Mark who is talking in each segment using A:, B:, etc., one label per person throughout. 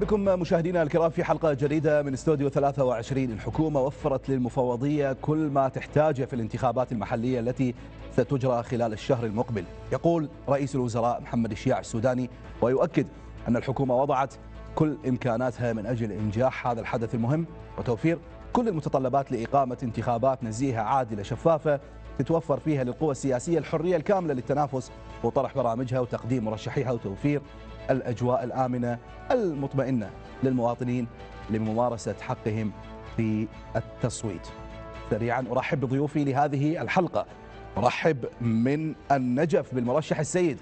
A: بكم مشاهدينا الكرام في حلقة جديدة من استوديو 23 الحكومة وفرت للمفوضية كل ما تحتاجه في الانتخابات المحلية التي ستجرى خلال الشهر المقبل. يقول رئيس الوزراء محمد الشياع السوداني ويؤكد أن الحكومة وضعت كل إمكاناتها من أجل إنجاح هذا الحدث المهم وتوفير كل المتطلبات لإقامة انتخابات نزيهة عادلة شفافة تتوفر فيها للقوى السياسية الحرية الكاملة للتنافس وطرح برامجها وتقديم مرشحيها وتوفير الأجواء الآمنة المطمئنة للمواطنين لممارسة حقهم في التصويت. سريعا أرحب بضيوفي لهذه الحلقة. أرحب من النجف بالمرشح السيد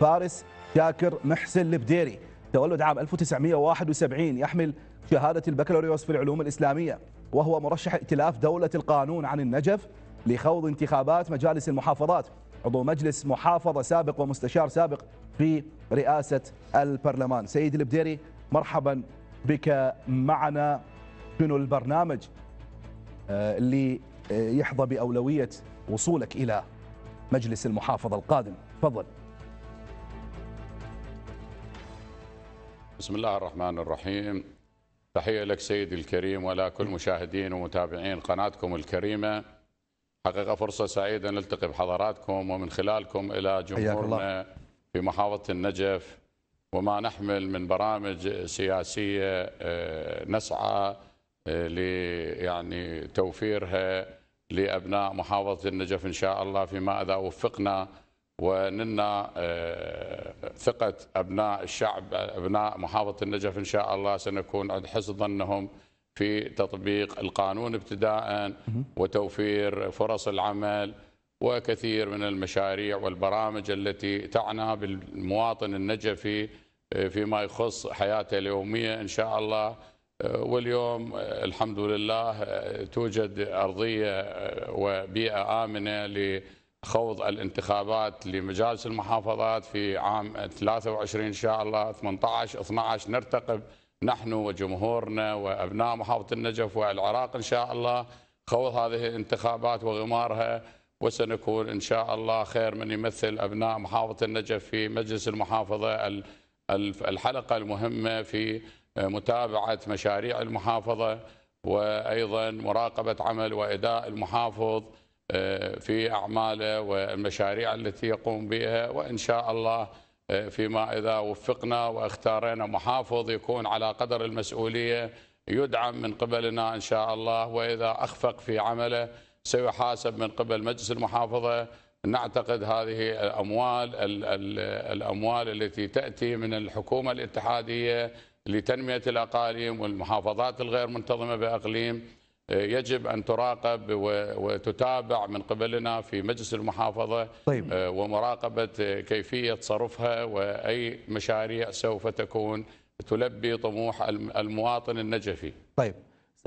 A: فارس شاكر محسن البديري تولد عام 1971 يحمل شهادة البكالوريوس في العلوم الإسلامية وهو مرشح ائتلاف دولة القانون عن النجف لخوض انتخابات مجالس المحافظات عضو مجلس محافظة سابق ومستشار سابق في رئاسة البرلمان. سيد البديري مرحبا بك معنا شنو البرنامج اللي يحظى بأولوية وصولك إلى مجلس المحافظة القادم. تفضل.
B: بسم الله الرحمن الرحيم. تحية لك سيدي الكريم ولا كل مشاهدين ومتابعين قناتكم الكريمة. حقيقة فرصة سعيدة نلتقي بحضراتكم ومن خلالكم إلى جمهورنا في محافظة النجف. وما نحمل من برامج سياسية نسعى ل يعني توفيرها لأبناء محافظة النجف إن شاء الله فيما إذا وفقنا. ونلنا ثقة أبناء الشعب أبناء محافظة النجف إن شاء الله سنكون عند حسن ظنهم في تطبيق القانون ابتداء وتوفير فرص العمل وكثير من المشاريع والبرامج التي تعنى بالمواطن النجفي فيما يخص حياته اليومية إن شاء الله. واليوم الحمد لله توجد أرضية وبيئة آمنة لخوض الانتخابات لمجالس المحافظات في عام 23 إن شاء الله 18 12 نرتقب نحن وجمهورنا وأبناء محافظة النجف والعراق إن شاء الله خوض هذه الانتخابات وغمارها وسنكون إن شاء الله خير من يمثل أبناء محافظة النجف في مجلس المحافظة الحلقة المهمة في متابعة مشاريع المحافظة وأيضا مراقبة عمل وإداء المحافظ في أعماله والمشاريع التي يقوم بها وإن شاء الله فيما إذا وفقنا واختارينا محافظ يكون على قدر المسؤولية يدعم من قبلنا إن شاء الله وإذا أخفق في عمله سيحاسب من قبل مجلس المحافظة. نعتقد هذه الأموال الأموال التي تأتي من الحكومة الاتحادية لتنمية الأقاليم والمحافظات الغير منتظمة بأقليم يجب أن تراقب وتتابع من قبلنا في مجلس المحافظة
A: طيب.
B: ومراقبة كيفية صرفها وأي مشاريع سوف تكون تلبي طموح المواطن النجفي.
A: طيب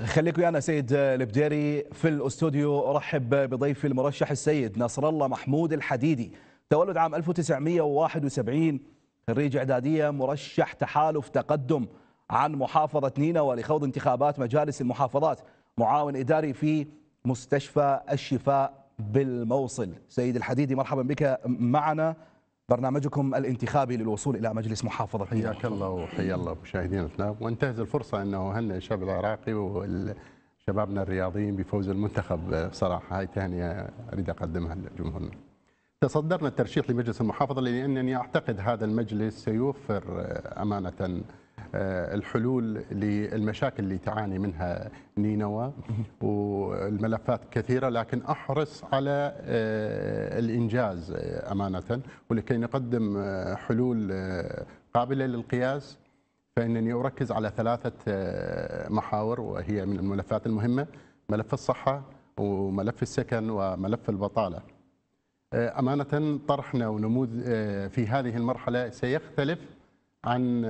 A: خليك ويانا سيد البديري في الاستوديو ارحب بضيفي المرشح السيد نصر الله محمود الحديدي تولد عام 1971 خريج إعدادية مرشح تحالف تقدم عن محافظة نينوى لخوض انتخابات مجالس المحافظات معاون إداري في مستشفى الشفاء بالموصل. سيد الحديدي مرحبا بك. معنا برنامجكم الانتخابي للوصول إلى مجلس محافظة
C: حياك الله وحيا الله مشاهدينا الكرام وانتهز الفرصة أنه هنئ الشعب العراقي وشبابنا الرياضيين بفوز المنتخب صراحة هاي تهنئة أريد أقدمها لجمهورنا. تصدرنا الترشيح لمجلس المحافظة لأنني أعتقد هذا المجلس سيوفر أمانة الحلول للمشاكل اللي تعاني منها نينوى. والملفات كثيرة لكن أحرص على الإنجاز أمانة. ولكي نقدم حلول قابلة للقياس فإنني أركز على ثلاثة محاور وهي من الملفات المهمة ملف الصحة وملف السكن وملف البطالة. أمانة طرحنا ونموذ في هذه المرحلة سيختلف عن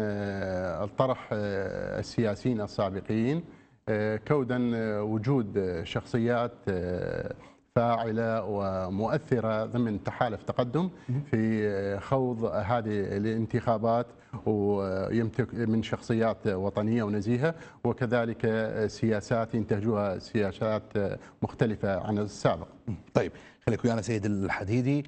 C: الطرح السياسيين السابقين كودا وجود شخصيات فاعلة ومؤثرة ضمن تحالف تقدم في خوض هذه الانتخابات ويمتلك من شخصيات وطنية ونزيهة وكذلك سياسات ينتهجوها سياسات مختلفة عن السابق.
A: طيب خليك ويانا سيد الحديدي.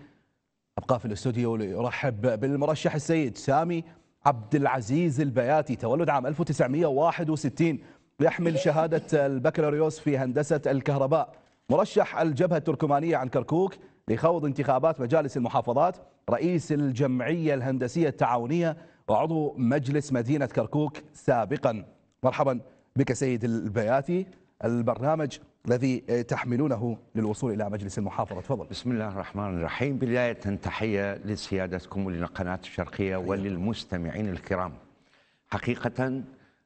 A: أبقى في الاستوديو لأرحب بالمرشح السيد سامي عبد العزيز البياتي تولد عام 1961 يحمل شهادة البكالوريوس في هندسة الكهرباء. مرشح الجبهة التركمانية عن كركوك لخوض انتخابات مجالس المحافظات رئيس الجمعية الهندسية التعاونية وعضو مجلس مدينة كركوك سابقا. مرحبا بك سيد البياتي. البرنامج الذي تحملونه للوصول إلى مجلس المحافظة. تفضل.
D: بسم الله الرحمن الرحيم. بداية تحية لسيادتكم ولقناة الشرقية وللمستمعين الكرام. حقيقة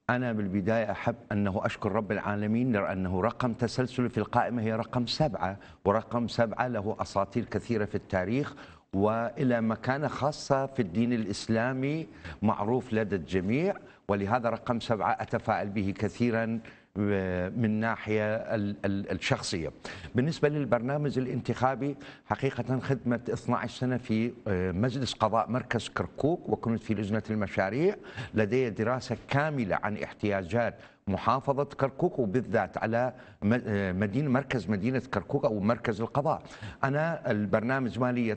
D: أنا بالبداية أحب أنه أشكر رب العالمين لأنه رقم تسلسل في القائمة هي رقم سبعة ورقم سبعة له أساطير كثيرة في التاريخ وإلى مكانة خاصة في الدين الإسلامي معروف لدى الجميع ولهذا رقم سبعة أتفائل به كثيرا من ناحية الشخصية. بالنسبة للبرنامج الانتخابي حقيقة خدمة 12 سنة في آه، مجلس قضاء مركز كركوك وكنت في لجنة المشاريع لدي دراسة كاملة عن احتياجات محافظة كركوك وبالذات على آه، مدينة مركز مدينة كركوك أو مركز القضاء. أنا البرنامج مالي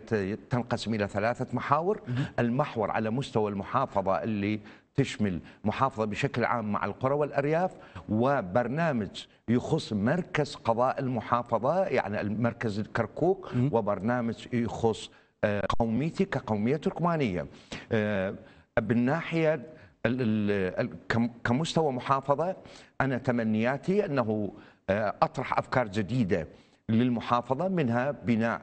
D: تنقسم إلى ثلاثة محاور. المحور على مستوى المحافظة اللي تشمل محافظة بشكل عام مع القرى والأرياف وبرنامج يخص مركز قضاء المحافظة يعني المركز الكركوك وبرنامج يخص آه، قوميتي كقومية تركمانية. آه، بالناحية كمستوى محافظة أنا تمنياتي أنه آه، أطرح أفكار جديدة للمحافظة منها بناء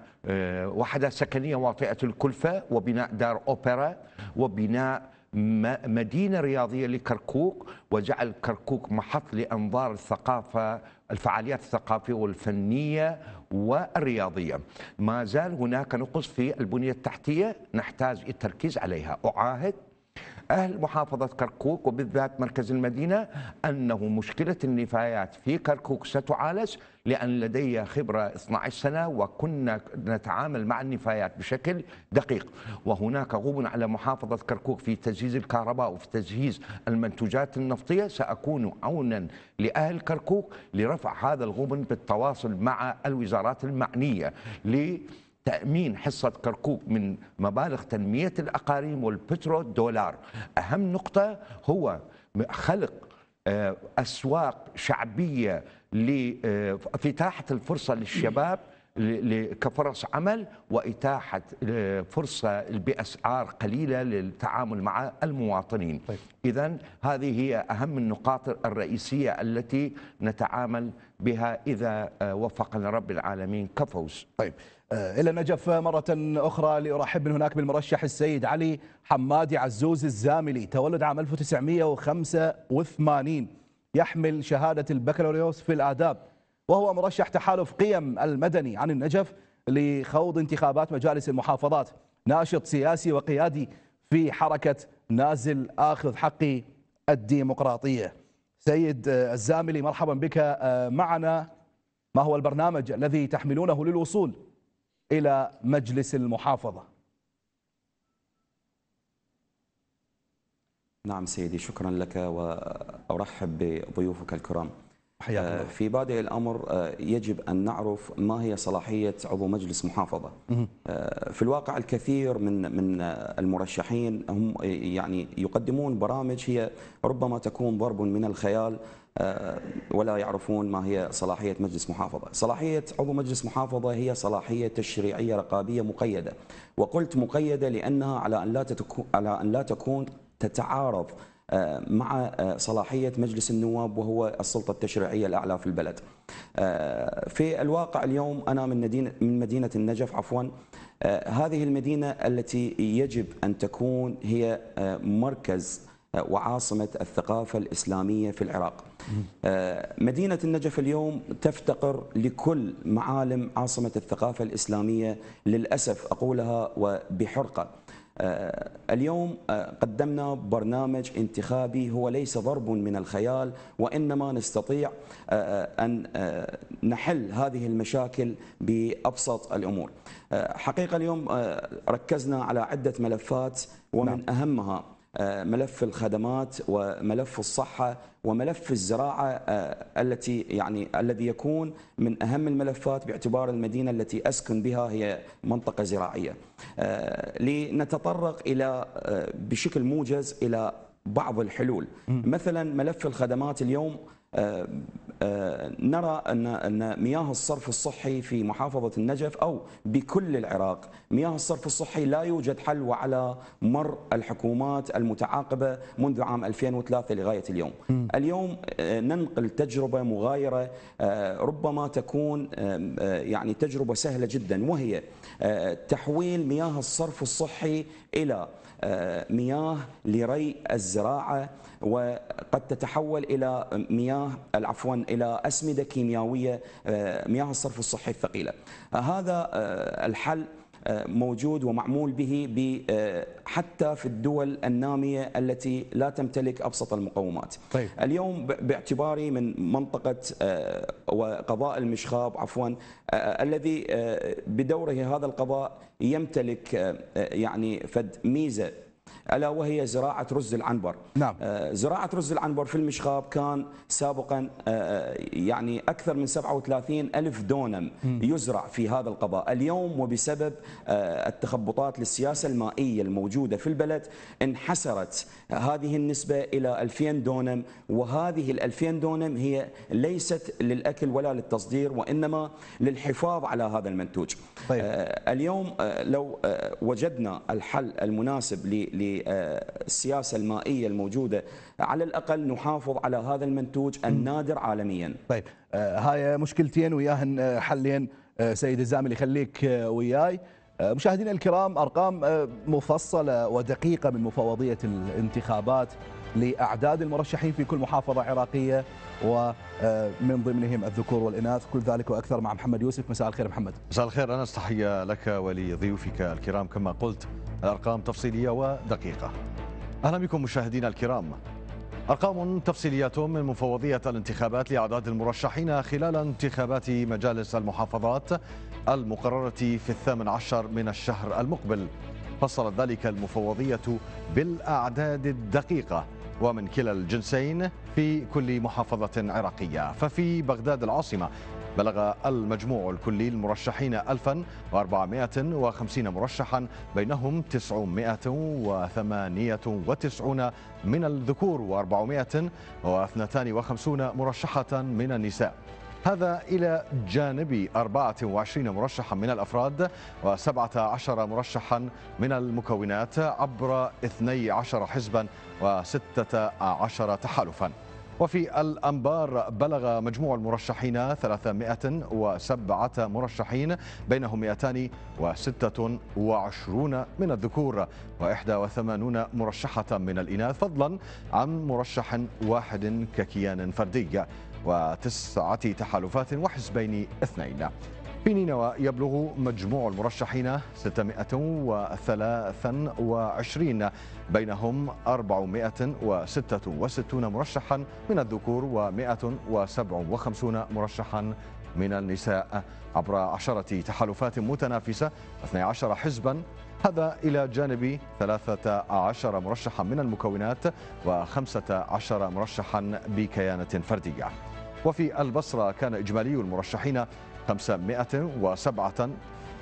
D: وحدة سكنية واطئة الكلفة وبناء دار أوبرا وبناء مدينة رياضية لكركوك وجعل كركوك محط لأنظار الثقافة الفعاليات الثقافية والفنية والرياضية. ما زال هناك نقص في البنية التحتية نحتاج التركيز عليها. أعاهد أهل محافظة كركوك وبالذات مركز المدينة أنه مشكلة النفايات في كركوك ستعالج لأن لدي خبرة 12 سنة وكنا نتعامل مع النفايات بشكل دقيق. وهناك غبن على محافظة كركوك في تجهيز الكهرباء وفي تجهيز المنتوجات النفطية. سأكون عونا لأهل كركوك لرفع هذا الغبن بالتواصل مع الوزارات المعنية تأمين حصة كركوك من مبالغ تنمية الأقاليم والبترو دولار أهم نقطة هو خلق آه، أسواق شعبية لإتاحة آه، الفرصة للشباب كفرص عمل وإتاحة آه، فرصة بأسعار قليلة للتعامل مع المواطنين. طيب. إذا هذه هي أهم النقاط الرئيسية التي نتعامل بها إذا وفقنا رب العالمين كفوز.
A: طيب إلى النجف مرة أخرى لأرحب من هناك بالمرشح السيد علي حمادي عزوز الزاملي تولد عام 1985 يحمل شهادة البكالوريوس في الآداب. وهو مرشح تحالف قيم المدني عن النجف لخوض انتخابات مجالس المحافظات. ناشط سياسي وقيادي في حركة نازل آخذ حقي الديمقراطية. سيد الزاملي مرحبا بك. معنا ما هو البرنامج الذي تحملونه للوصول إلى مجلس المحافظة؟
E: نعم سيدي شكرا لك وأرحب بضيوفك الكرام. آه، في بادئ الأمر آه، يجب أن نعرف ما هي صلاحية عضو مجلس محافظة. آه، في الواقع الكثير من من المرشحين هم يعني يقدمون برامج هي ربما تكون ضرب من الخيال ولا يعرفون ما هي صلاحية مجلس محافظة. صلاحية عضو مجلس محافظة هي صلاحية تشريعية رقابية مقيدة. وقلت مقيدة لأنها على أن لا تكون على أن لا تكون تتعارض آه، مع آه، صلاحية مجلس النواب وهو السلطة التشريعية الأعلى في البلد. آه، في الواقع اليوم أنا من مدينة, من مدينة النجف عفوا هذه المدينة التي يجب أن تكون هي مركز وعاصمة الثقافة الإسلامية في العراق. مدينة النجف اليوم تفتقر لكل معالم عاصمة الثقافة الإسلامية للأسف أقولها وبحرقة. اليوم آه، قدمنا برنامج انتخابي هو ليس ضرب من الخيال وإنما نستطيع آه، أن نحل هذه المشاكل بأبسط الأمور حقيقة اليوم ركزنا على عدة ملفات ومن نعم. أهمها ملف الخدمات وملف الصحة وملف الزراعة التي يعني الذي يكون من أهم الملفات باعتبار المدينة التي أسكن بها هي منطقة زراعية. لنتطرق إلى بشكل موجز إلى بعض الحلول. مثلا ملف الخدمات اليوم آه، آه، نرى أن أن مياه الصرف الصحي في محافظة النجف أو بكل العراق مياه الصرف الصحي لا يوجد حل وعلى مر الحكومات المتعاقبة منذ عام 2003 لغاية اليوم. اليوم آه، ننقل تجربة مغايرة ربما تكون يعني تجربة سهلة جدا وهي تحويل مياه الصرف الصحي إلى مياه لري الزراعة وقد تتحول إلى مياه عفوا إلى أسمدة كيميائية مياه الصرف الصحي الثقيلة هذا الحل موجود ومعمول به حتى في الدول النامية التي لا تمتلك أبسط المقومات طيب. اليوم باعتباري من منطقة وقضاء المشخاب عفوا الذي بدوره هذا القضاء يمتلك يعني فد ميزة ألا وهي زراعة رز العنبر
A: نعم.
E: آه، زراعة رز العنبر في المشخاب كان سابقا آه، آه، يعني أكثر من 37 ألف دونم يزرع في هذا القضاء اليوم وبسبب التخبطات للسياسة المائية الموجودة في البلد انحسرت هذه النسبة إلى 2000 دونم وهذه ال 2000 دونم هي ليست للأكل ولا للتصدير وإنما للحفاظ على هذا المنتوج طيب. اليوم لو وجدنا الحل المناسب للسياسة المائية الموجودة. على الأقل نحافظ على هذا المنتوج النادر عالميا.
A: طيب آه، هاي مشكلتين وياهن آه، حلين آه، سيد الزاملي خليك وياي. مشاهدينا الكرام أرقام مفصلة ودقيقة من مفوضية الانتخابات. لأعداد المرشحين في كل محافظة عراقية ومن ضمنهم الذكور والإناث كل ذلك وأكثر مع محمد يوسف. مساء الخير محمد.
F: مساء الخير. أنا تحية لك ولضيوفك الكرام كما قلت الأرقام تفصيلية ودقيقة. أهلا بكم مشاهدينا الكرام. أرقام تفصيلية من مفوضية الانتخابات لأعداد المرشحين خلال انتخابات مجالس المحافظات المقررة في الثامن عشر من الشهر المقبل. فصلت ذلك المفوضية بالأعداد الدقيقة. ومن كلا الجنسين في كل محافظة عراقية. ففي بغداد العاصمة بلغ المجموع الكلي للمرشحين 1450 مرشحا بينهم 998 من الذكور و452 مرشحة من النساء. هذا إلى جانب 24 مرشحا من الأفراد و17 مرشحا من المكونات عبر 12 حزبا و16 تحالفا. وفي الأنبار بلغ مجموع المرشحين 307 مرشحين بينهم 226 من الذكور و81 مرشحة من الإناث فضلا عن مرشح واحد ككيان فردي. وتسعة تحالفات وحزبين اثنين. في نينوى يبلغ مجموع المرشحين 623 بينهم 466 مرشحا من الذكور و157 مرشحا من النساء. عبر عشرة تحالفات متنافسة 12 حزبا هذا إلى جانب 13 مرشحا من المكونات و15 مرشحا بكيانة فردية. وفي البصرة كان إجمالي المرشحين 507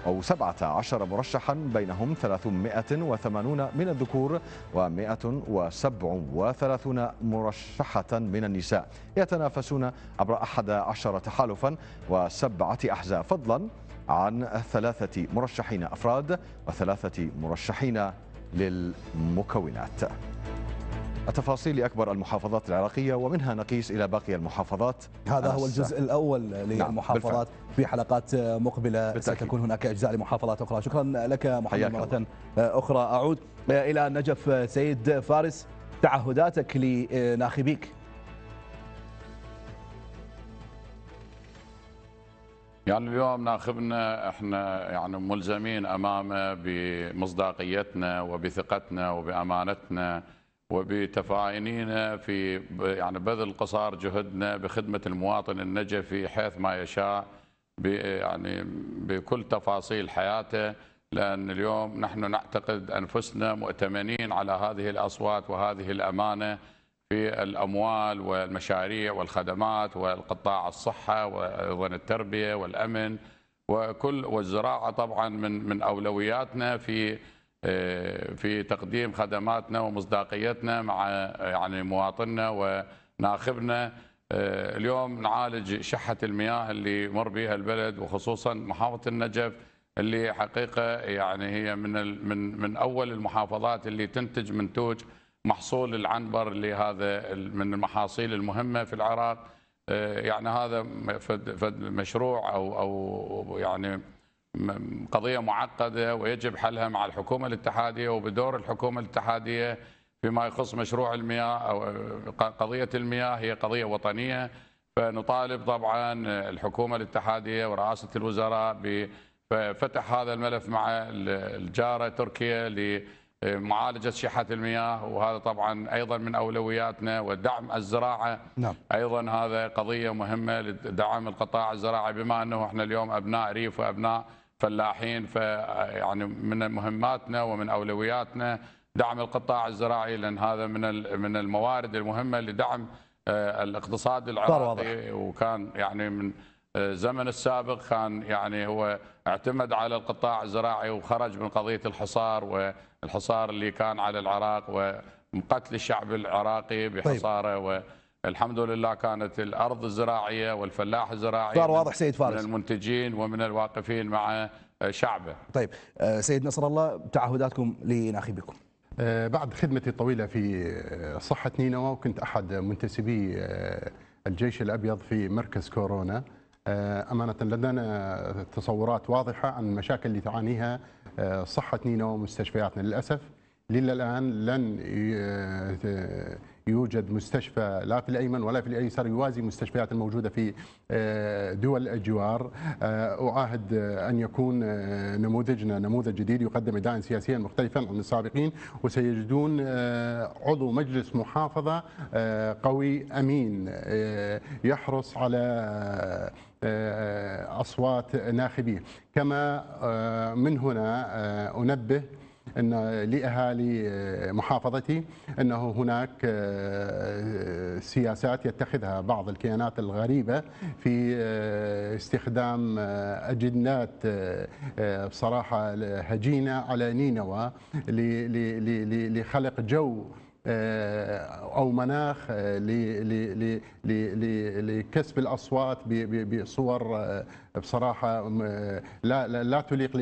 F: أو 17 مرشحا بينهم 380 من الذكور و137 مرشحة من النساء. يتنافسون عبر 11 تحالفا وسبعة أحزاب فضلا عن ثلاثة مرشحين أفراد وثلاثة مرشحين للمكونات. التفاصيل لأكبر المحافظات العراقية ومنها نقيس إلى باقي المحافظات.
A: هذا هو الجزء الأول للمحافظات نعم في حلقات مقبلة. بالتأكيد. ستكون هناك أجزاء لمحافظات أخرى. شكرا لك محمد مرة أخرى. أعود إلى النجف سيد فارس. تعهداتك لناخبيك.
B: يعني اليوم ناخبنا إحنا يعني ملزمين امامه بمصداقيتنا وبثقتنا وبأمانتنا. وبتفاعلنا في يعني بذل قصار جهدنا بخدمة المواطن النجفي حيث ما يشاء يعني بكل تفاصيل حياته. لأن اليوم نحن نعتقد أنفسنا مؤتمنين على هذه الأصوات وهذه الأمانة في الأموال والمشاريع والخدمات والقطاع الصحة وأيضا التربية والأمن وكل والزراعة طبعا من من أولوياتنا في في تقديم خدماتنا ومصداقيتنا مع يعني مواطننا وناخبنا. آه، اليوم نعالج شحة المياه اللي مر بها البلد وخصوصا محافظة النجف اللي حقيقة يعني هي من من من أول المحافظات اللي تنتج منتوج محصول العنبر اللي هذا من المحاصيل المهمة في العراق. آه، يعني هذا مشروع أو أو يعني قضية معقدة ويجب حلها مع الحكومة الاتحادية وبدور الحكومة الاتحادية فيما يخص مشروع المياه أو قضية المياه هي قضية وطنية. فنطالب طبعا الحكومة الاتحادية ورئاسة الوزراء بفتح هذا الملف مع الجارة تركيا لمعالجة شحة المياه. وهذا طبعا أيضا من أولوياتنا ودعم الزراعة. نعم. أيضا هذا قضية مهمة لدعم القطاع الزراعي. بما أنه إحنا اليوم أبناء ريف وأبناء فلاحين ف يعني من مهماتنا ومن أولوياتنا دعم القطاع الزراعي لأن هذا من من الموارد المهمة لدعم آه، الاقتصاد العراقي وكان يعني من الزمن آه، السابق كان يعني هو اعتمد على القطاع الزراعي وخرج من قضية الحصار والحصار اللي كان على العراق وقتل الشعب العراقي بحصاره طيب. الحمد لله كانت الأرض الزراعيه والفلاح الزراعي
A: صار واضح سيد فارس
B: من المنتجين ومن الواقفين مع شعبه.
A: طيب آه، سيد نصر الله تعهداتكم لناخبكم.
C: آه، بعد خدمتي الطويلة في آه، صحة نينوى وكنت أحد منتسبي الجيش الأبيض في مركز كورونا أمانة لدينا تصورات واضحة عن المشاكل اللي تعانيها صحة نينوى ومستشفياتنا للأسف للى الآن لن يوجد مستشفى لا في الأيمن ولا في الأيسر يوازي المستشفيات الموجودة في آه، دول الجوار. آه، أعاهد أن يكون آه، نموذجنا نموذج جديد يقدم إداء سياسيا مختلفا عن السابقين وسيجدون عضو مجلس محافظة قوي أمين يحرص على أصوات ناخبيه كما من هنا أنبه إن لاهالي محافظتي إنه هناك آه، سياسات يتخذها بعض الكيانات الغريبة في آه، استخدام آه، أجندات بصراحة هجينة على نينوى لخلق جو أو مناخ آه، لكسب الأصوات بصور آه، بصراحة لا لا تليق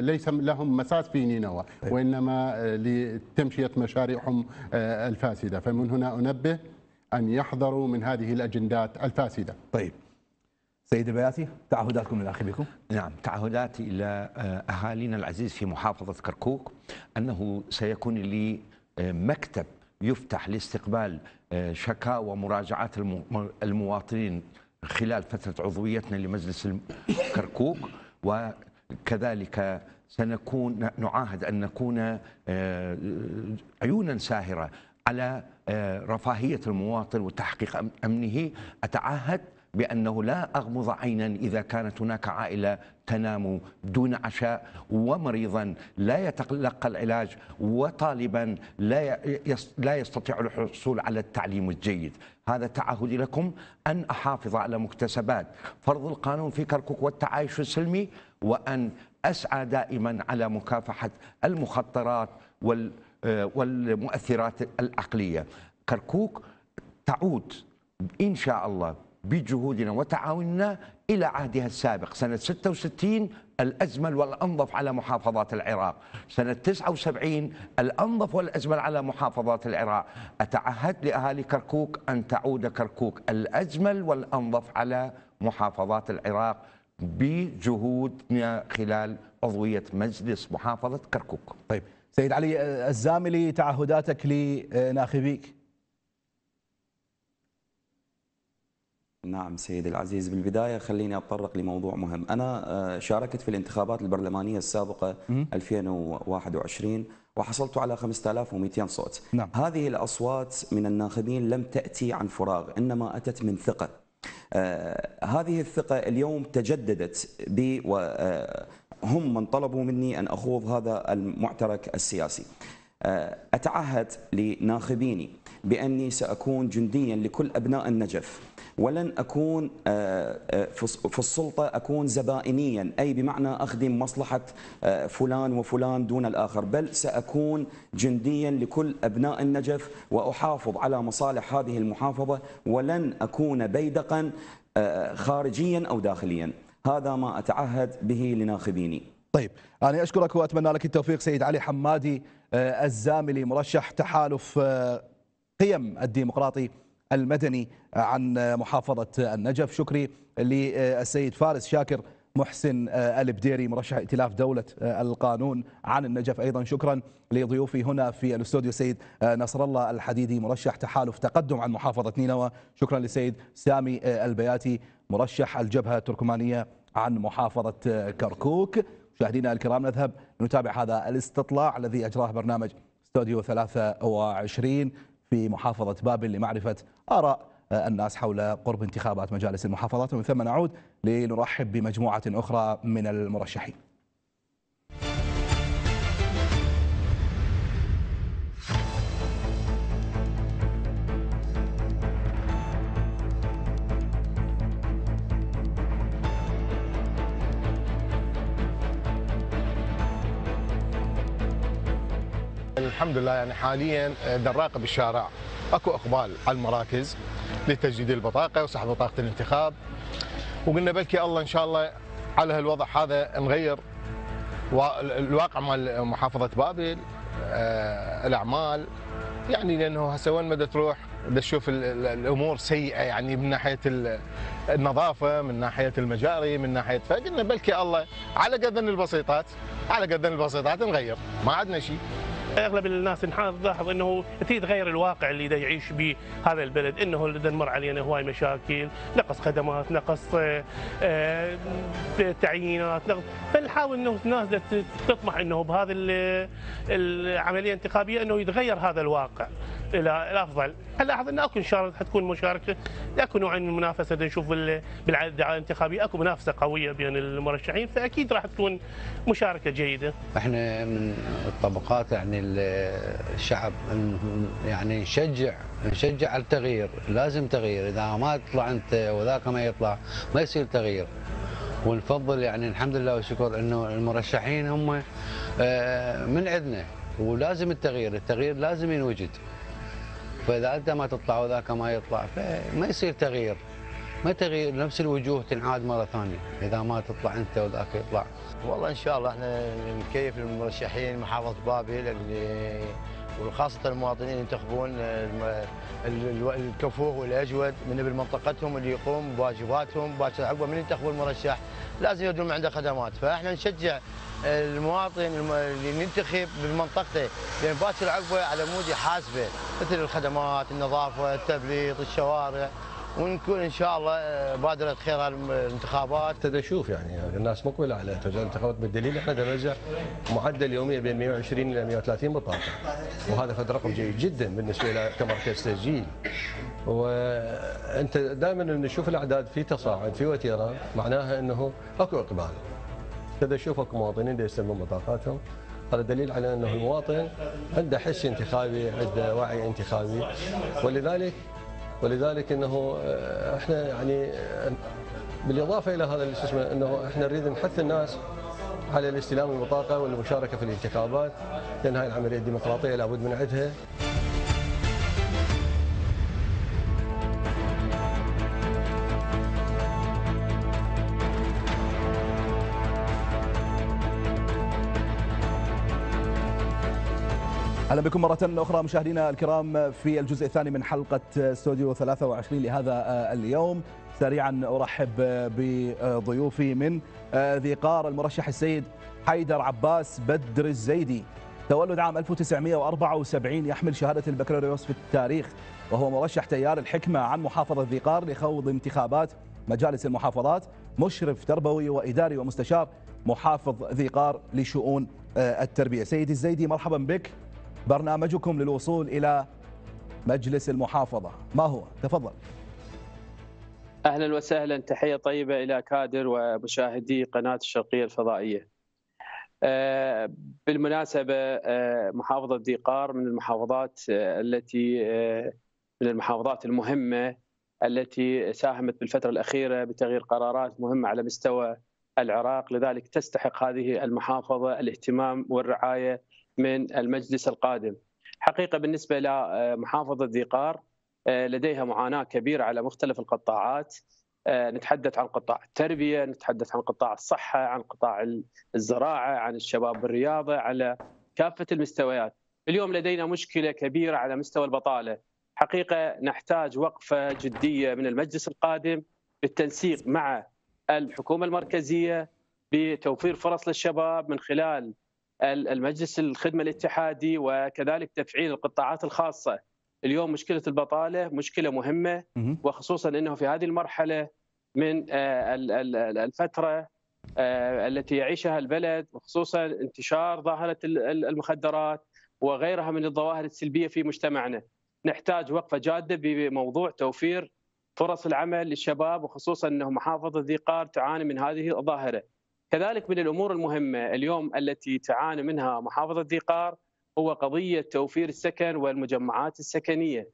C: ليس لهم مساس في نينوى طيب. وإنما لتمشية مشاريعهم الفاسدة فمن هنا أنبه أن يحذروا من هذه الأجندات الفاسدة.
A: طيب. سيد البياتي تعهداتكم للاخ بكم؟
D: نعم تعهداتي إلى أهالينا العزيز في محافظة كركوك أنه سيكون لي مكتب يفتح لاستقبال آه، شكاوى ومراجعات المواطنين خلال فترة عضويتنا لمجلس كركوك. وكذلك سنكون نعاهد أن نكون آه، عيونا ساهرة على آه، رفاهية المواطن وتحقيق أمنه. أتعهد بأنه لا أغمض عينا إذا كانت هناك عائلة تنام دون عشاء ومريضا لا يتلقى العلاج وطالبا لا لا يستطيع الحصول على التعليم الجيد. هذا تعهدي لكم أن أحافظ على مكتسبات فرض القانون في كركوك والتعايش السلمي وأن أسعى دائما على مكافحة المخطرات والمؤثرات العقلية. كركوك تعود إن شاء الله. بجهودنا وتعاوننا إلى عهدها السابق. سنة 66 الأزمل والأنظف على محافظات العراق. سنة 79 الأنظف والأزمل على محافظات العراق. أتعهد لأهالي كركوك أن تعود كركوك. الأزمل والأنظف على محافظات العراق بجهودنا خلال عضوية مجلس محافظة كركوك.
A: طيب سيد علي الزاملي تعهداتك لناخبيك.
E: نعم سيدي العزيز بالبداية خليني أتطرق لموضوع مهم. أنا آه، شاركت في الانتخابات البرلمانية السابقة 2021 وحصلت على 5200 صوت. نعم. هذه الأصوات من الناخبين لم تأتي عن فراغ إنما أتت من ثقة. آه هذه الثقة اليوم تجددت ب آه هم من طلبوا مني أن أخوض هذا المعترك السياسي. أتعهد لناخبيني بأني سأكون جنديا لكل أبناء النجف. ولن أكون آه، آه، في السلطة أكون زبائنيا أي بمعنى أخدم مصلحة آه، فلان وفلان دون الآخر بل سأكون جنديا لكل أبناء النجف وأحافظ على مصالح هذه المحافظة ولن أكون بيدقا خارجيا أو داخليا. هذا ما أتعهد به لناخبيني.
A: طيب أنا أشكرك وأتمنى لك التوفيق سيد علي حمادي. الزاملي مرشح تحالف قيم الديمقراطي المدني عن محافظة النجف. شكري للسيد فارس شاكر محسن البديري مرشح ائتلاف دولة القانون عن النجف. أيضا شكرا لضيوفي هنا في الاستوديو السيد نصر الله الحديدي مرشح تحالف تقدم عن محافظة نينوى. شكرا للسيد سامي البياتي مرشح الجبهة التركمانية عن محافظة كركوك. مشاهدينا الكرام نذهب نتابع هذا الاستطلاع الذي أجراه برنامج استوديو 23 في محافظة بابل لمعرفة آراء الناس حول قرب انتخابات مجالس المحافظات. ومن ثم نعود لنرحب بمجموعة أخرى من المرشحين.
G: الحمد لله يعني حاليا نراقب الشارع أكو إقبال على المراكز لتجديد البطاقة وسحب بطاقة الانتخاب. وقلنا بلكي الله إن شاء الله على هالوضع هذا نغير الواقع مال محافظة بابل آه، الأعمال. يعني لأنه هسه وين ما تروح تشوف الأمور سيئة يعني من ناحية النظافة من ناحية المجاري من ناحية. فقلنا بلكي الله على قدن البسيطات على قدن البسيطات نغير. ما عندنا شيء
H: أغلب الناس نلاحظ إنه تغير الواقع اللي دا يعيش به هذا البلد إنه نمر علينا هواي مشاكل نقص خدمات نقص آه، تعيينات فنحاول إنه الناس تطمح إنه بهذه العملية الانتخابيه إنه يتغير هذا الواقع. إلى الأفضل الأحظ أن أكو إن شاء الله حتكون مشاركة أكو نوع من المنافسة نشوف بالدعايه الانتخابية أكو منافسة قوية بين المرشحين فأكيد راح تكون مشاركة جيدة.
I: إحنا من الطبقات يعني الشعب يعني نشجع نشجع على التغيير، لازم تغيير، إذا ما تطلع أنت وذاك ما يطلع ما يصير تغيير. ونفضل يعني الحمد لله والشكر إنه المرشحين هم آه، من عندنا ولازم التغيير، التغيير لازم ينوجد. فإذا أنت ما تطلع وذاك ما يطلع فما يصير تغيير. ما تغيير نفس الوجوه تنعاد مرة ثانية. إذا ما تطلع أنت وذاك يطلع.
J: والله إن شاء الله إحنا نكيف المرشحين محافظه بابل اللي وخاصة المواطنين ينتخبون الكفوه والأجود من ابن منطقتهم اللي يقوم بواجباتهم باكر عقبة من ينتخبون المرشح لازم يدون عنده خدمات. فإحنا نشجع المواطن اللي ننتخب بمنطقته لأن باكر عقبة على مود يحاسبه مثل الخدمات، النظافة، التبليط، الشوارع. ونكون إن شاء الله بادرة خير الانتخابات.
K: ابتدى أشوف يعني الناس مقبله على الانتخابات بالدليل إحنا نرجع معدل يوميا بين 120 إلى 130 بطاقة وهذا فد رقم جيد جدا بالنسبة إلى كمركز تسجيل. وأنت دائما نشوف الأعداد في تصاعد في وتيرة معناها إنه أكو إقبال. ابتدى أشوف أكو مواطنين يستلمون بطاقاتهم هذا دليل على إنه المواطن عنده حس انتخابي عنده وعي انتخابي ولذلك ولذلك إنه آه، إحنا يعني آه، بالإضافة إلى هذا اسمه إنه إحنا نريد نحث الناس على الاستلام البطاقه والمشاركة في الانتخابات لأن هاي العملية الديمقراطية لابد من عدها
A: أهلا بكم مرة أخرى مشاهدينا الكرام في الجزء الثاني من حلقة استوديو 23 لهذا اليوم. سريعا أرحب بضيوفي من ذي قار المرشح السيد حيدر عباس بدر الزيدي. تولد عام 1974 يحمل شهادة البكالوريوس في التاريخ وهو مرشح تيار الحكمة عن محافظة ذي قار لخوض انتخابات مجالس المحافظات مشرف تربوي وإداري ومستشار محافظ ذي قار لشؤون التربية. سيدي الزيدي مرحبا بك. برنامجكم للوصول إلى مجلس المحافظة. ما هو؟ تفضل.
L: أهلا وسهلا. تحية طيبة إلى كادر ومشاهدي قناة الشرقية الفضائية. بالمناسبة محافظة ذي قار من المحافظات التي من المحافظات المهمة التي ساهمت بالفترة الأخيرة بتغيير قرارات مهمة على مستوى العراق. لذلك تستحق هذه المحافظة الاهتمام والرعاية من المجلس القادم. حقيقة بالنسبة لمحافظة ذي قار لديها معاناة كبيرة على مختلف القطاعات. نتحدث عن قطاع التربية نتحدث عن قطاع الصحة عن قطاع الزراعة عن الشباب بالرياضة على كافة المستويات. اليوم لدينا مشكلة كبيرة على مستوى البطالة. حقيقة نحتاج وقفة جدية من المجلس القادم بالتنسيق مع الحكومة المركزية بتوفير فرص للشباب من خلال المجلس الخدمة الاتحادي وكذلك تفعيل القطاعات الخاصة. اليوم مشكلة البطالة مشكلة مهمة وخصوصا أنه في هذه المرحلة من آه، الفترة آه، التي يعيشها البلد وخصوصا انتشار ظاهرة المخدرات وغيرها من الظواهر السلبية في مجتمعنا. نحتاج وقفة جادة بموضوع توفير فرص العمل للشباب وخصوصا أنه محافظة ذي قار تعاني من هذه الظاهرة. كذلك من الأمور المهمة اليوم التي تعاني منها محافظة ذي قار هو قضية توفير السكن والمجمعات السكنية.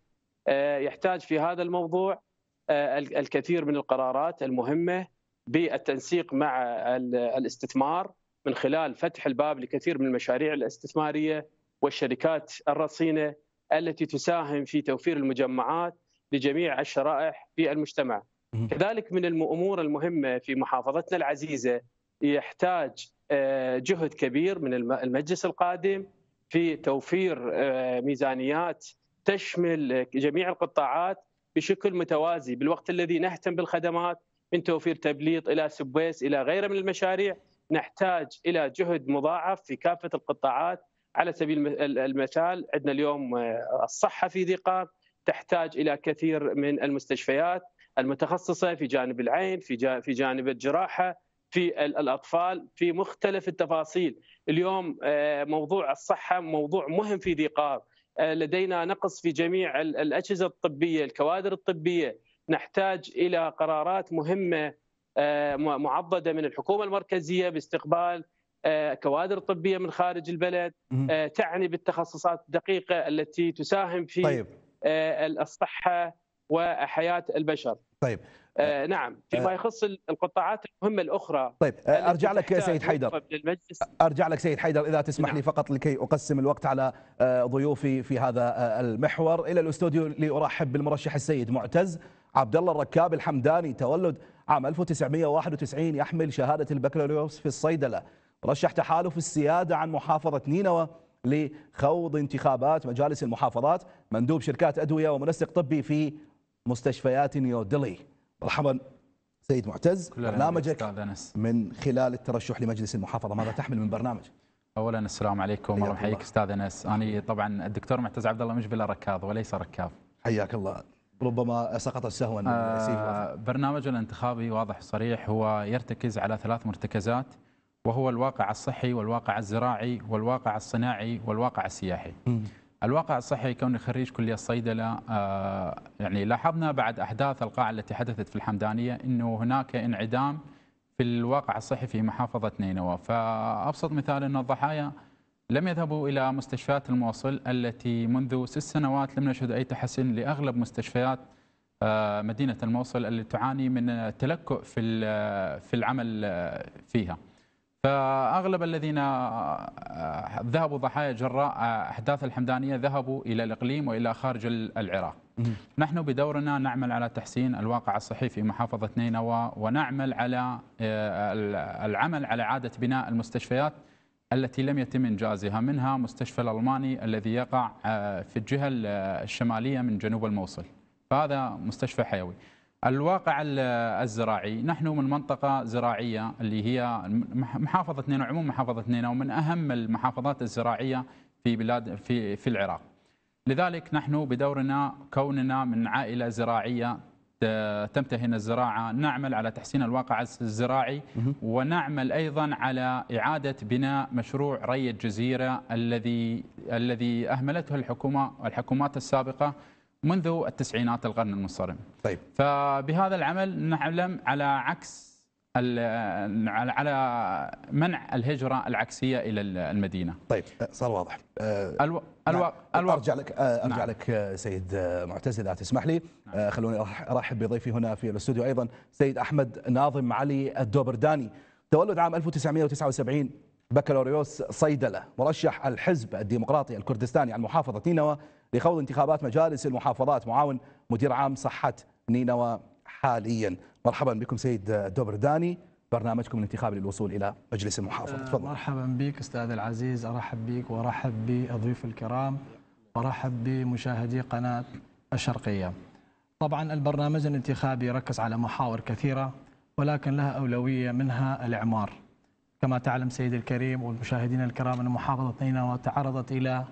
L: آه، يحتاج في هذا الموضوع آه، الكثير من القرارات المهمة بالتنسيق مع الاستثمار من خلال فتح الباب لكثير من المشاريع الاستثمارية والشركات الرصينة التي تساهم في توفير المجمعات لجميع الشرائح في المجتمع. كذلك من الأمور المهمة في محافظتنا العزيزة يحتاج آه، جهد كبير من المجلس القادم في توفير آه، ميزانيات تشمل جميع القطاعات بشكل متوازي بالوقت الذي نهتم بالخدمات من توفير تبليط إلى سبويس إلى غيره من المشاريع. نحتاج إلى جهد مضاعف في كافة القطاعات. على سبيل المثال عندنا اليوم آه، الصحة في ذقار تحتاج إلى كثير من المستشفيات المتخصصة في جانب العين في في جانب الجراحة. في الأطفال في مختلف التفاصيل. اليوم آه، موضوع الصحة موضوع مهم في ذي قار آه، لدينا نقص في جميع الأجهزة الطبية الكوادر الطبية. نحتاج إلى قرارات مهمة آه، معضدة من الحكومة المركزية باستقبال كوادر طبية من خارج البلد تعني بالتخصصات الدقيقة التي تساهم في طيب. الصحة وحياة البشر.
A: طيب.
L: آه نعم فيما آه. يخص القطاعات المهمة الأخرى.
A: طيب آه أرجع لك سيد حيدر. أرجع لك سيد حيدر إذا تسمح نعم. لي فقط لكي أقسم الوقت على ضيوفي في هذا المحور. إلى الاستوديو لأرحب بالمرشح السيد معتز عبد الله الركاب الحمداني تولد عام 1991 يحمل شهادة البكالوريوس في الصيدلة. رشح تحالف السيادة عن محافظة نينوى لخوض انتخابات مجالس المحافظات مندوب شركات أدوية ومنسق طبي في مستشفيات نيودلي مرحبا سيد معتز برنامجك من خلال الترشح لمجلس المحافظة ماذا تحمل من برنامج؟
M: اولا السلام عليكم ورحمة يحييك أستاذ أنس أنا طبعا الدكتور معتز عبد الله مش بلا ركاض وليس ركاب
A: حياك الله. ربما سقط سهوا
M: آه برنامج الانتخابي واضح صريح هو يرتكز على ثلاث مرتكزات وهو الواقع الصحي والواقع الزراعي والواقع الصناعي والواقع السياحي. الواقع الصحي كوني خريج كلية الصيدله آه، يعني لاحظنا بعد أحداث القاعة التي حدثت في الحمدانية إنه هناك انعدام في الواقع الصحي في محافظة نينوى، فأبسط مثال ان الضحايا لم يذهبوا إلى مستشفيات الموصل التي منذ ست سنوات لم نشهد أي تحسن لأغلب مستشفيات آه، مدينة الموصل التي تعاني من التلكؤ في في العمل آه، فيها. فأغلب الذين آه، ذهبوا ضحايا جراء آه، أحداث الحمدانية ذهبوا إلى الإقليم وإلى خارج العراق. نحن بدورنا نعمل على تحسين الواقع الصحي في محافظة نينوى ونعمل على آه، العمل على إعادة بناء المستشفيات التي لم يتم إنجازها منها مستشفى الألماني الذي يقع في الجهة الشمالية من جنوب الموصل. فهذا مستشفى حيوي. الواقع الزراعي نحن من منطقة زراعية اللي هي محافظة نينوى عموم محافظة نينوى ومن أهم المحافظات الزراعية في بلاد في في العراق. لذلك نحن بدورنا كوننا من عائلة زراعية تمتهن الزراعة نعمل على تحسين الواقع الزراعي ونعمل أيضا على إعادة بناء مشروع ري الجزيرة الذي الذي أهملته الحكومة الحكومات السابقة منذ التسعينات القرن المنصرم
A: طيب
M: فبهذا العمل نعلم على عكس على منع الهجرة العكسية إلى المدينة.
A: طيب صار واضح.
M: ألو... ألو...
A: نعم. ألو... أرجع لك أرجع نعم. لك سيد معتز إذا تسمح لي نعم. خلوني أرحب بضيفي هنا في الاستوديو أيضا سيد أحمد ناظم علي الدوبرداني تولد عام 1979 بكالوريوس صيدلة مرشح الحزب الديمقراطي الكردستاني عن محافظه نينوى لخوض انتخابات مجالس المحافظات. معاون مدير عام صحة نينوى حاليا. مرحبا بكم سيد الدوبرداني برنامجكم الانتخابي للوصول إلى مجلس المحافظة.
N: تفضل. مرحبا بك أستاذ العزيز أرحب بك وأرحب بالضيوف الكرام وأرحب بمشاهدي قناة الشرقية. طبعا البرنامج الانتخابي يركز على محاور كثيرة ولكن لها أولوية منها الإعمار. كما تعلم سيدي الكريم والمشاهدين الكرام أن محافظة نينوى تعرضت إلى آه،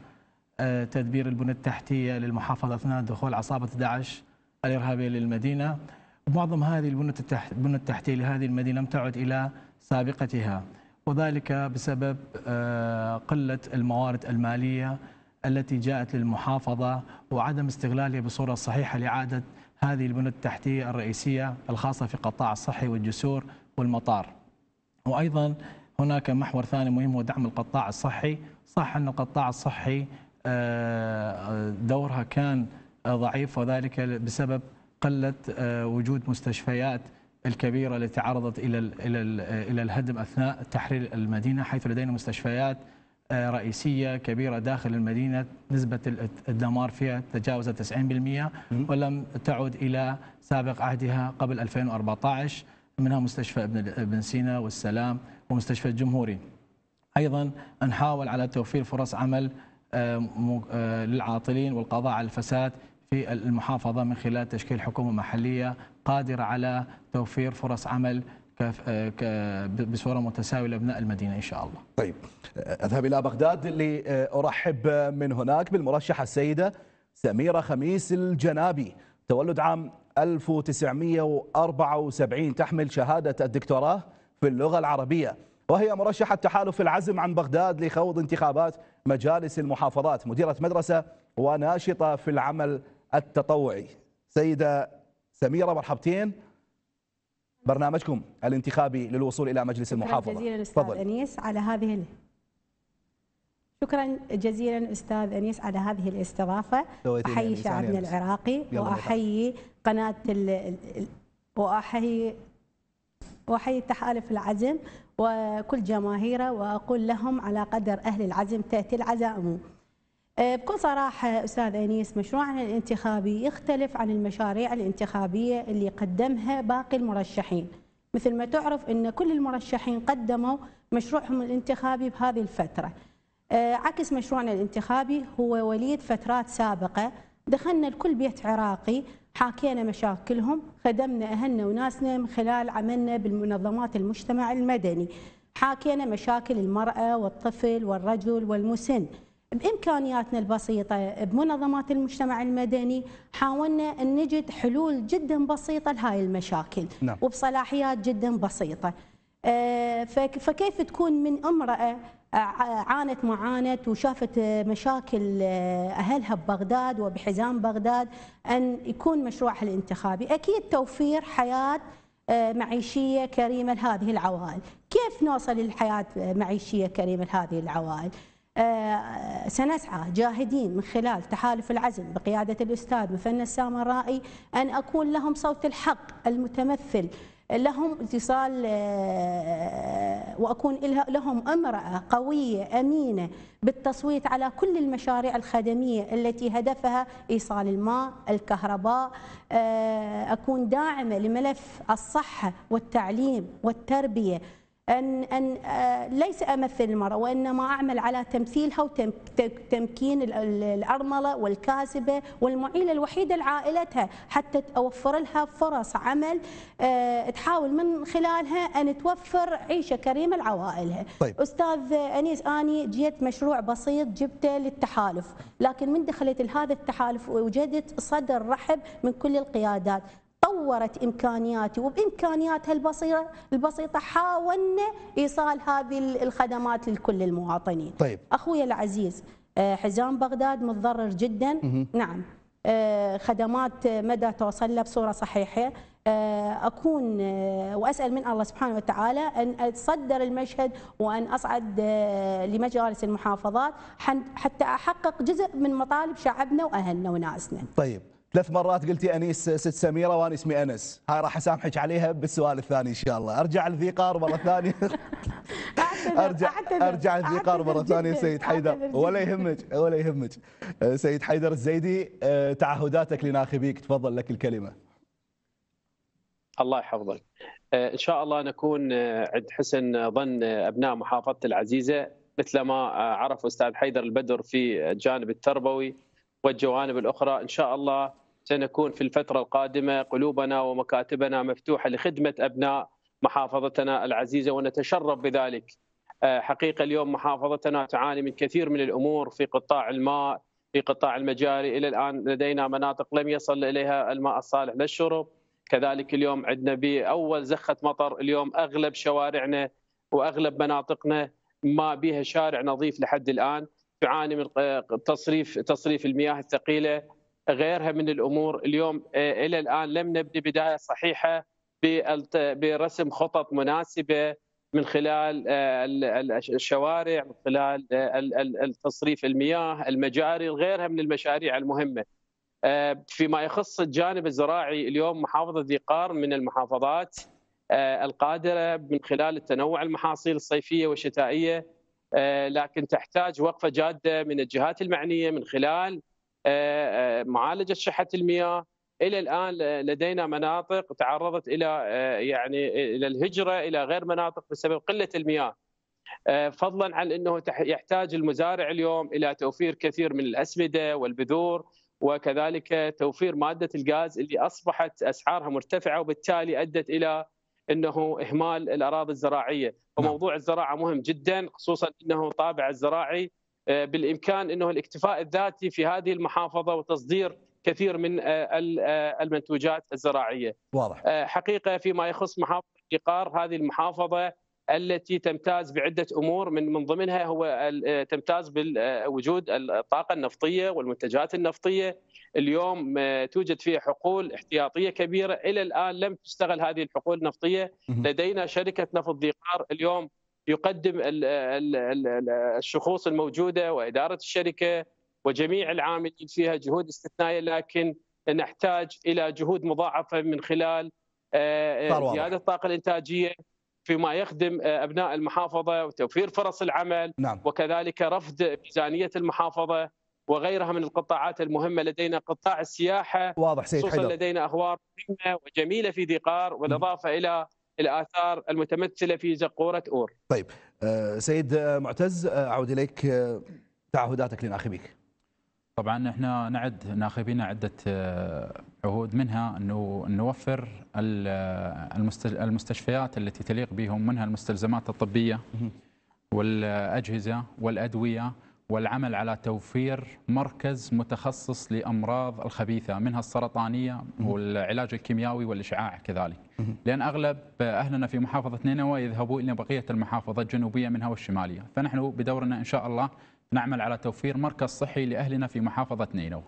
N: تدبير البنى التحتية للمحافظة أثناء دخول عصابة داعش الإرهابية للمدينة معظم هذه البنى التحتية لهذه المدينة لم تعد إلى سابقتها وذلك بسبب آه، قلة الموارد المالية التي جاءت للمحافظة وعدم استغلالها بصورة صحيحة لاعاده هذه البنى التحتية الرئيسية الخاصة في قطاع الصحي والجسور والمطار. وأيضا هناك محور ثاني مهم هو دعم القطاع الصحي، صح أن القطاع الصحي آه، دورها كان ضعيف وذلك بسبب قلة آه، وجود مستشفيات الكبيرة التي تعرضت إلى إلى إلى الهدم أثناء تحرير المدينة حيث لدينا مستشفيات آه، رئيسية كبيرة داخل المدينة نسبة الدمار فيها تجاوزت 90% ولم تعد إلى سابق عهدها قبل 2014 منها مستشفى ابن ابن سينا والسلام ومستشفى الجمهوري. أيضا نحاول على توفير فرص عمل آه، للعاطلين والقضاء على الفساد في المحافظة من خلال تشكيل حكومة محلية قادرة على توفير فرص عمل بصورة متساوية لأبناء المدينة إن شاء الله.
A: طيب أذهب إلى بغداد لأرحب من هناك بالمرشحة السيدة سميرة خميس الجنابي. تولد عام 1974 تحمل شهادة الدكتوراه في اللغة العربية. وهي مرشحة تحالف العزم عن بغداد لخوض انتخابات مجالس المحافظات مديرة مدرسة وناشطة في العمل التطوعي. سيدة سميرة مرحبتين. برنامجكم الانتخابي للوصول إلى مجلس المحافظة.
O: شكرا جزيلا أستاذ فضل. أنيس على هذه شكرا جزيلا أستاذ أنيس على هذه الاستضافة. أحيي شعبنا العراقي وأحيي قناة ال... وأحيي وأحيي تحالف العزم وكل جماهيره وأقول لهم على قدر أهل العزم تأتي العزائم آه، بكل صراحة أستاذ أنيس مشروعنا الانتخابي يختلف عن المشاريع الانتخابية اللي قدمها باقي المرشحين. مثل ما تعرف أن كل المرشحين قدموا مشروعهم الانتخابي بهذه الفترة. آه، عكس مشروعنا الانتخابي هو وليد فترات سابقة. دخلنا لكل بيت عراقي. حاكينا مشاكلهم خدمنا أهلنا وناسنا من خلال عملنا بالمنظمات المجتمع المدني. حاكينا مشاكل المرأة والطفل والرجل والمسن. بإمكانياتنا البسيطة بمنظمات المجتمع المدني حاولنا أن نجد حلول جدا بسيطة لهاي المشاكل. نعم. وبصلاحيات جدا بسيطة. آه، فكيف تكون من امرأة عانت معانت وشافت مشاكل آه، أهلها ببغداد وبحزام بغداد أن يكون مشروعها الانتخابي. أكيد توفير حياة آه، معيشية كريمة لهذه العوائل. كيف نوصل للحياة معيشية كريمة لهذه العوائل؟ آه، سنسعى جاهدين من خلال تحالف العزم بقيادة الأستاذ مثنى السامرائي أن أكون لهم صوت الحق المتمثل. لهم اتصال آه، وأكون لهم امرأة قوية أمينة بالتصويت على كل المشاريع الخدمية التي هدفها إيصال الماء، الكهرباء، آه، أكون داعمة لملف الصحة والتعليم والتربية. أن أن آه، ليس أمثل المرأة وإنما أعمل على تمثيلها وتمكين الأرملة والكاسبة والمعيلة الوحيدة لعائلتها حتى أوفر لها فرص عمل آه، تحاول من خلالها أن توفر عيشة كريمة لعوائلها طيب. أستاذ أنيس أني جيت مشروع بسيط جبته للتحالف لكن من دخلت لهذا التحالف وجدت صدر رحب من كل القيادات طورت إمكانياتي وبإمكانياتها البسيطة البسيطة حاولنا إيصال هذه الخدمات لكل المواطنين.
A: طيب.
O: أخوي العزيز آه، حزام بغداد متضرر جدا. نعم. خدمات مدى توصل له بصورة صحيحة. أكون وأسأل من الله سبحانه وتعالى أن أتصدر المشهد وأن أصعد لمجالس المحافظات حتى أحقق جزء من مطالب شعبنا وأهلنا وناسنا.
A: طيب. ثلاث مرات قلتي أنيس ست سميرة وأنا اسمي انس هاي راح أسامحك عليها بالسؤال الثاني إن شاء الله. أرجع للذيقار مرة ثانية. ارجع أرجع للذيقار مرة ثانية سيد حيدر. ولا يهمك ولا يهمك. سيد حيدر الزيدي تعهداتك لناخبيك تفضل لك الكلمة.
L: الله يحفظك. إن شاء الله نكون عند حسن ظن أبناء محافظة العزيزة مثل ما عرف أستاذ حيدر البدر في الجانب التربوي والجوانب الأخرى. إن شاء الله سنكون في الفترة القادمة قلوبنا ومكاتبنا مفتوحة لخدمة أبناء محافظتنا العزيزة ونتشرف بذلك. حقيقة اليوم محافظتنا تعاني من كثير من الأمور في قطاع الماء في قطاع المجاري. إلى الآن لدينا مناطق لم يصل إليها الماء الصالح. للشرب كذلك اليوم عندنا بأول زخة مطر. اليوم أغلب شوارعنا وأغلب مناطقنا ما بها شارع نظيف لحد الآن. تعاني من تصريف تصريف المياه الثقيلة. غيرها من الأمور. اليوم إلى الآن لم نبدي بداية صحيحة برسم خطط مناسبة من خلال الشوارع من خلال تصريف المياه المجاري غيرها من المشاريع المهمة. فيما يخص الجانب الزراعي اليوم محافظة ذي قار من المحافظات القادرة من خلال التنوع المحاصيل الصيفية والشتائية لكن تحتاج وقفة جادة من الجهات المعنية من خلال معالجة شحة المياه. إلى الآن لدينا مناطق تعرضت إلى يعني إلى الهجرة إلى غير مناطق بسبب قلة المياه. فضلا عن إنه يحتاج المزارع اليوم إلى توفير كثير من الأسمدة والبذور وكذلك توفير مادة الغاز اللي أصبحت أسعارها مرتفعة وبالتالي أدت إلى إنه إهمال الأراضي الزراعية، وموضوع الزراعة مهم جدا خصوصا إنه طابع الزراعي بالإمكان إنه الاكتفاء الذاتي في هذه المحافظة وتصدير كثير من المنتوجات الزراعية.
A: واضح.
L: حقيقة فيما يخص محافظة القار هذه المحافظة التي تمتاز بعدة أمور من من ضمنها هو تمتاز بوجود الطاقة النفطية والمنتجات النفطية. اليوم توجد فيها حقول احتياطية كبيرة. إلى الآن لم تستغل هذه الحقول النفطية. لدينا شركة نفط ذيقار اليوم يقدم الشخوص الموجودة وإدارة الشركة وجميع العاملين فيها جهود استثنائية لكن نحتاج إلى جهود مضاعفة من خلال زيادة الطاقة الإنتاجية فيما يخدم أبناء المحافظة وتوفير فرص العمل
A: نعم.
L: وكذلك رفض ميزانية المحافظة وغيرها من القطاعات المهمة لدينا قطاع السياحة
A: واضح سيد
L: خصوصا
A: حيدر.
L: لدينا أخبار مهمة وجميلة في ذيقار بالإضافة إلى الآثار المتمثلة في زقورة أور.
A: طيب سيد معتز أعود إليك تعهداتك لناخبيك.
M: طبعا إحنا نعد ناخبينا عدة عهود منها إنه نوفر المستشفيات التي تليق بهم منها المستلزمات الطبية والأجهزة والأدوية والعمل على توفير مركز متخصص لأمراض الخبيثة منها السرطانية والعلاج الكيميائي والإشعاع كذلك. لأن أغلب أهلنا في محافظة نينوى يذهبوا إلى بقية المحافظات الجنوبية منها والشمالية. فنحن بدورنا إن شاء الله نعمل على توفير مركز صحي لأهلنا في محافظة نينوى.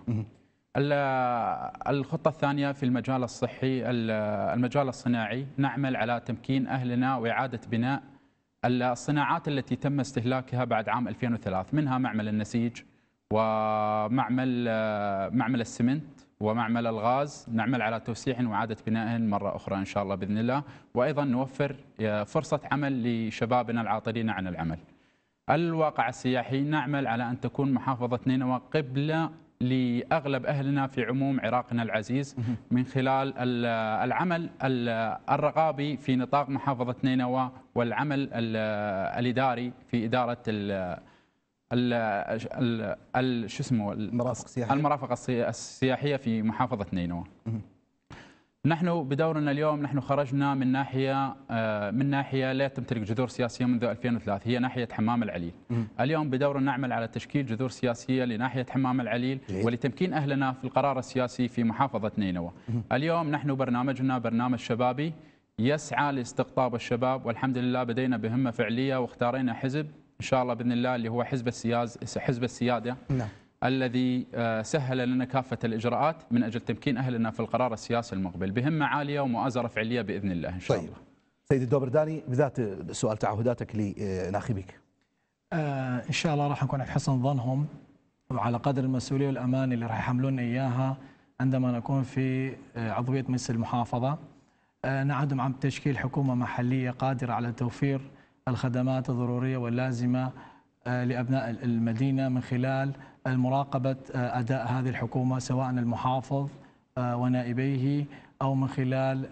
M: الخطة الثانية في المجال الصحي المجال الصناعي نعمل على تمكين أهلنا وإعادة بناء الصناعات التي تم استهلاكها بعد عام 2003 منها معمل النسيج ومعمل معمل السمنت ومعمل الغاز نعمل على توسيع وإعادة بنائهن مرة أخرى إن شاء الله بإذن الله وأيضا نوفر فرصة عمل لشبابنا العاطلين عن العمل. الواقع السياحي نعمل على أن تكون محافظه نينوى قبله لأغلب أهلنا في عموم عراقنا العزيز من خلال العمل الرقابي في نطاق محافظة نينوى والعمل الإداري في إدارة ال ال شو اسمه؟
A: المرافق السياحية.
M: المرافق السياحية في محافظة نينوى. نحن بدورنا اليوم نحن خرجنا من ناحية من ناحية لا تمتلك جذور سياسية منذ 2003 هي ناحية حمام العليل. اليوم بدورنا نعمل على تشكيل جذور سياسية لناحية حمام العليل ولتمكين أهلنا في القرار السياسي في محافظة نينوى. اليوم نحن برنامجنا برنامج شبابي يسعى لاستقطاب الشباب والحمد لله بدينا بهمة فعلية واختارينا حزب إن شاء الله بإذن الله اللي هو حزب السياز حزب السيادة.
A: نعم.
M: الذي آه، سهل لنا كافة الإجراءات من أجل تمكين أهلنا في القرار السياسي المقبل. بهمة عالية ومؤازرة فعلية بإذن الله إن شاء طيب. الله.
A: سيد الدوبرداني بذات سؤال تعهداتك لناخبيك
N: آه إن شاء الله راح نكون على حسن ظنهم وعلى قدر المسؤولية والأمان اللي راح يحملونا إياها عندما نكون في آه، عضوية مجلس المحافظة. آه نعدم عن تشكيل حكومة محلية قادرة على توفير الخدمات الضرورية واللازمة آه، لأبناء المدينة من خلال المراقبة آه، أداء هذه الحكومة سواء المحافظ آه، ونائبيه أو من خلال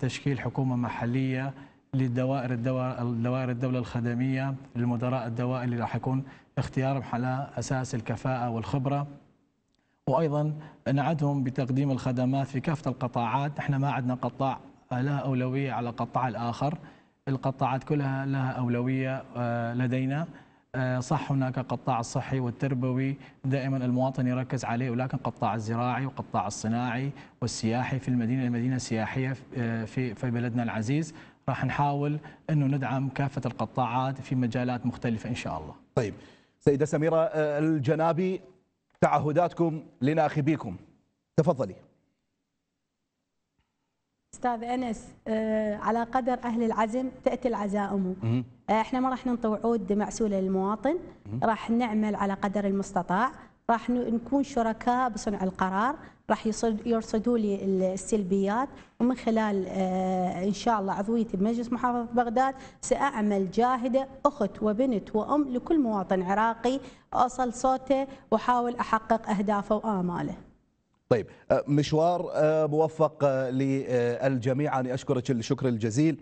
N: تشكيل حكومة محلية للدوائر الدوائر الدولة الخدمية للمدراء الدوائر اللي راح يكون اختيارهم على أساس الكفاءة والخبرة. وأيضا نعدهم بتقديم الخدمات في كافة القطاعات. إحنا ما عندنا قطاع لها أولوية على القطاع الآخر. القطاعات كلها لها أولوية لدينا. آه، صح هناك قطاع الصحي والتربوي دائما المواطن يركز عليه ولكن قطاع الزراعي وقطاع الصناعي والسياحي في المدينة المدينة السياحية آه، في في بلدنا العزيز راح نحاول إنه ندعم كافة القطاعات في مجالات مختلفة إن شاء الله.
A: طيب سيدة سميرة آه، الجنابي تعهداتكم لناخبيكم تفضلي.
O: أستاذ أنس آه، على قدر أهل العزم تأتي العزائم آه، إحنا ما راح ننطي وعود معسوله للمواطن راح نعمل على قدر المستطاع راح نكون شركاء بصنع القرار راح يرصدوا لي السلبيات ومن خلال آه، إن شاء الله عضويتي بمجلس محافظة بغداد سأعمل جاهدة أخت وبنت وأم لكل مواطن عراقي اوصل صوته وأحاول أحقق أهدافه وآماله.
A: طيب آه، مشوار آه، موفق للجميع. أنا أشكرك الشكر الجزيل.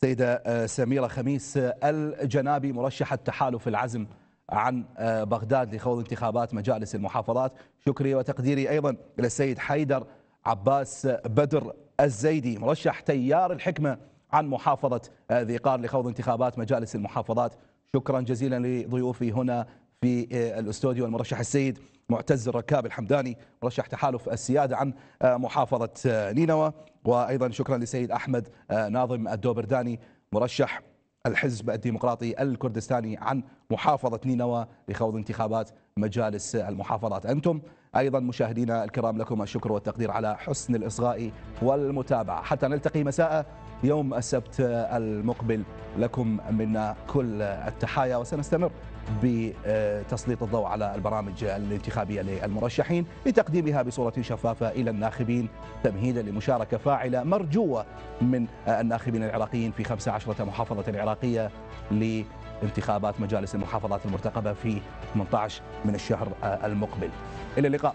A: سيدة سميرة خميس الجنابي مرشحة تحالف العزم عن بغداد لخوض انتخابات مجالس المحافظات. شكري وتقديري أيضا إلى السيد حيدر عباس بدر الزيدي مرشح تيار الحكمة عن محافظة ذي قار لخوض انتخابات مجالس المحافظات. شكرا جزيلا لضيوفي هنا في الأستوديو المرشح السيد معتز الركاب الحمداني مرشح تحالف السيادة عن آه، محافظة آه، نينوى. وأيضا شكرا لسيد أحمد آه، ناظم الدوبرداني مرشح الحزب الديمقراطي الكردستاني عن محافظة نينوى لخوض انتخابات مجالس المحافظات. أنتم أيضا مشاهدينا الكرام لكم الشكر والتقدير على حسن الإصغاء والمتابعة. حتى نلتقي مساء. يوم السبت المقبل لكم منا كل التحايا وسنستمر بتسليط الضوء على البرامج الانتخابية للمرشحين لتقديمها بصورة شفافة إلى الناخبين تمهيدا لمشاركة فاعلة مرجوة من الناخبين العراقيين في 15 محافظة عراقية لانتخابات مجالس المحافظات المرتقبة في 18 من الشهر المقبل. إلى اللقاء.